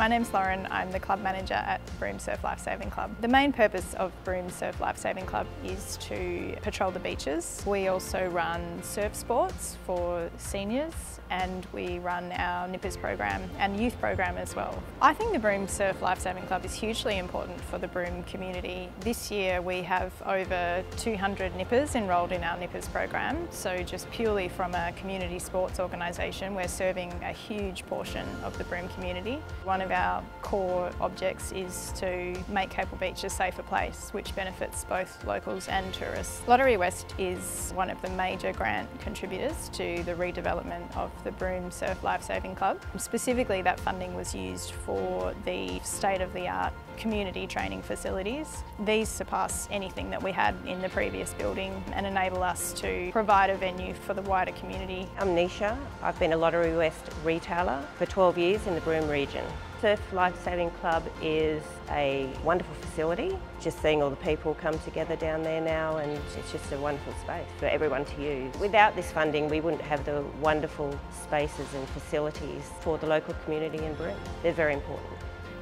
My name's Lauren, I'm the club manager at Broome Surf Lifesaving Club. The main purpose of Broome Surf Lifesaving Club is to patrol the beaches. We also run surf sports for seniors and we run our Nippers program and youth program as well. I think the Broome Surf Lifesaving Club is hugely important for the Broome community. This year we have over 200 Nippers enrolled in our Nippers program, so just purely from a community sports organisation we're serving a huge portion of the Broome community. One of our core objects is to make Cable Beach a safer place which benefits both locals and tourists. Lotterywest is one of the major grant contributors to the redevelopment of the Broome Surf Lifesaving Club. Specifically that funding was used for the state-of-the-art community training facilities. These surpass anything that we had in the previous building and enable us to provide a venue for the wider community. I'm Nisha. I've been a Lotterywest retailer for 12 years in the Broome region. Surf Lifesaving Club is a wonderful facility. Just seeing all the people come together down there now and it's just a wonderful space for everyone to use. Without this funding we wouldn't have the wonderful spaces and facilities for the local community in Broome. They're very important.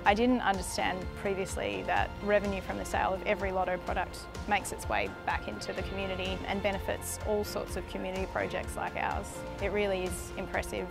I didn't understand previously that revenue from the sale of every Lotto product makes its way back into the community and benefits all sorts of community projects like ours. It really is impressive.